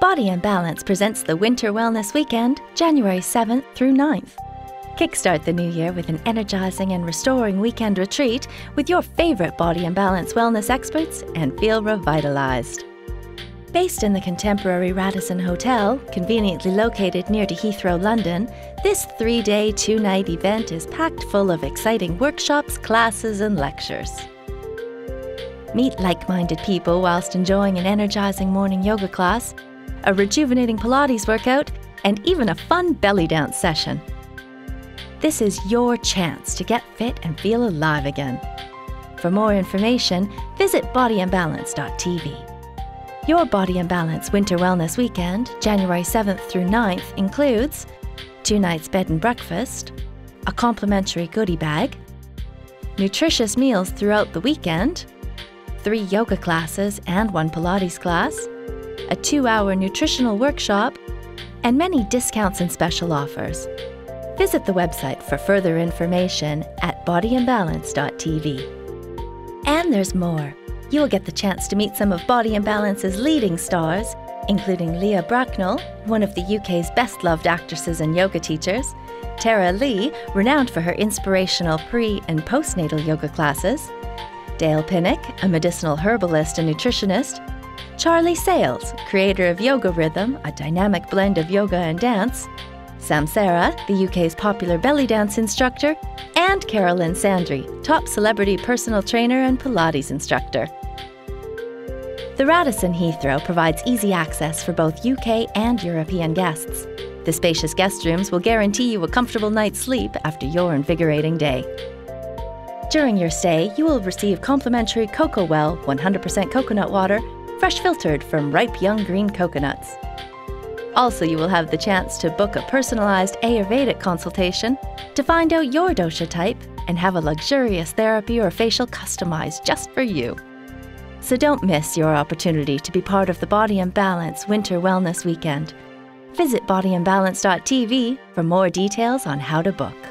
Body in Balance presents the Winter Wellness Weekend, January 7th through 9th. Kickstart the new year with an energizing and restoring weekend retreat with your favorite Body in Balance wellness experts and feel revitalized. Based in the contemporary Radisson Hotel, conveniently located near to Heathrow, London, this three day, two night event is packed full of exciting workshops, classes, and lectures. Meet like minded people whilst enjoying an energizing morning yoga class, a rejuvenating Pilates workout, and even a fun belly dance session. This is your chance to get fit and feel alive again. For more information, visit bodyinbalance.tv. Your Body Winter Wellness Weekend, January 7th through 9th, includes two nights bed and breakfast, a complimentary goodie bag, nutritious meals throughout the weekend, three yoga classes and one Pilates class, a two hour nutritional workshop, and many discounts and special offers. Visit the website for further information at bodyinbalance.tv. And there's more. You will get the chance to meet some of Body in Balance's leading stars, including Leah Bracknell, one of the UK's best loved actresses and yoga teachers, Tara Lee, renowned for her inspirational pre and postnatal yoga classes, Dale Pinnock, a medicinal herbalist and nutritionist, Charlie Sales, creator of Yoga Rhythm, a dynamic blend of yoga and dance, Samsara, the UK's popular belly dance instructor, and Carolyn Sandry, top celebrity personal trainer and Pilates instructor. The Radisson Heathrow provides easy access for both UK and European guests. The spacious guest rooms will guarantee you a comfortable night's sleep after your invigorating day. During your stay, you will receive complimentary Cocoa Well 100% coconut water, fresh filtered from ripe young green coconuts. Also, you will have the chance to book a personalized Ayurvedic consultation to find out your dosha type and have a luxurious therapy or facial customized just for you. So don't miss your opportunity to be part of the Body in Balance Winter Wellness Weekend. Visit bodyinbalance.tv for more details on how to book.